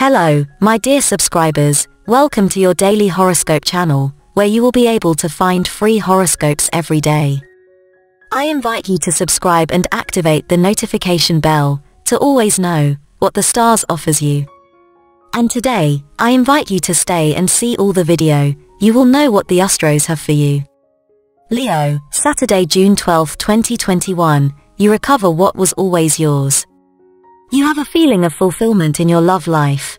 Hello, my dear subscribers, welcome to your daily horoscope channel, where you will be able to find free horoscopes every day. I invite you to subscribe and activate the notification bell to always know what the stars offers you. And today, I invite you to stay and see all the video, you will know what the Astros have for you. Leo, Saturday, June 12, 2021, you recover what was always yours. You have a feeling of fulfillment in your love life.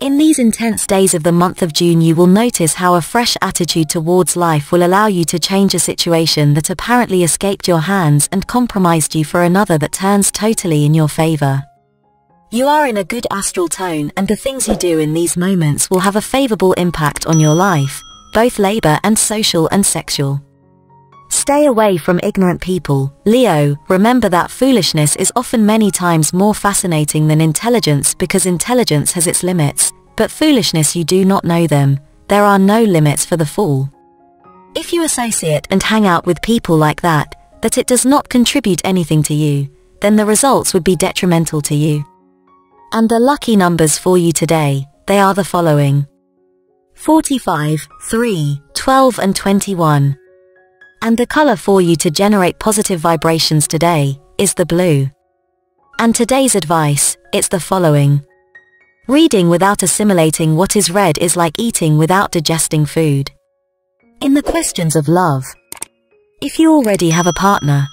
In these intense days of the month of June you will notice how a fresh attitude towards life will allow you to change a situation that apparently escaped your hands and compromised you for another that turns totally in your favor. You are in a good astral tone and the things you do in these moments will have a favorable impact on your life, both labor and social and sexual. Stay away from ignorant people. Leo, remember that foolishness is often many times more fascinating than intelligence because intelligence has its limits, but foolishness you do not know them. There are no limits for the fool. If you associate and hang out with people like that, that it does not contribute anything to you, then the results would be detrimental to you. And the lucky numbers for you today, they are the following. 45, 3, 12 and 21. And the color for you to generate positive vibrations today is the blue. And today's advice, it's the following. Reading without assimilating what is read is like eating without digesting food. In the questions of love, if you already have a partner,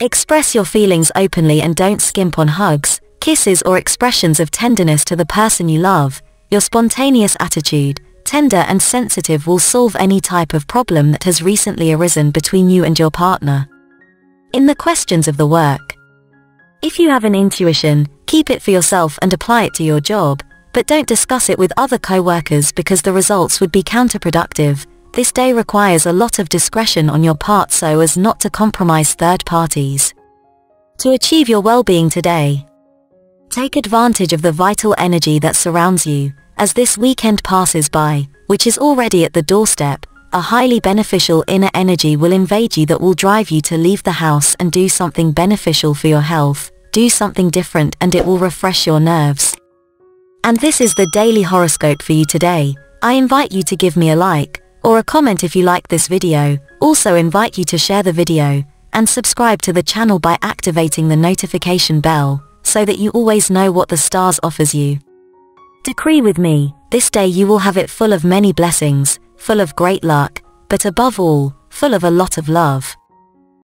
express your feelings openly and don't skimp on hugs, kisses or expressions of tenderness to the person you love, your spontaneous attitude, tender and sensitive will solve any type of problem that has recently arisen between you and your partner. In the questions of the work, if you have an intuition, keep it for yourself and apply it to your job, but don't discuss it with other co-workers because the results would be counterproductive. This day requires a lot of discretion on your part so as not to compromise third parties. To achieve your well-being today, take advantage of the vital energy that surrounds you, as this weekend passes by, which is already at the doorstep, a highly beneficial inner energy will invade you that will drive you to leave the house and do something beneficial for your health, do something different and it will refresh your nerves. And this is the daily horoscope for you today. I invite you to give me a like, or a comment if you like this video, also invite you to share the video, and subscribe to the channel by activating the notification bell, so that you always know what the stars offers you. Decree with me, this day you will have it full of many blessings, full of great luck, but above all, full of a lot of love.